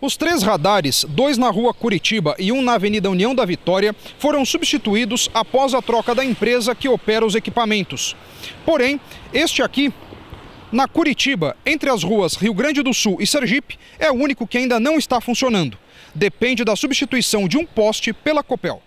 Os três radares, dois na rua Curitiba e um na Avenida União da Vitória, foram substituídos após a troca da empresa que opera os equipamentos. Porém, este aqui, na Curitiba, entre as ruas Rio Grande do Sul e Sergipe, é o único que ainda não está funcionando. Depende da substituição de um poste pela Copel.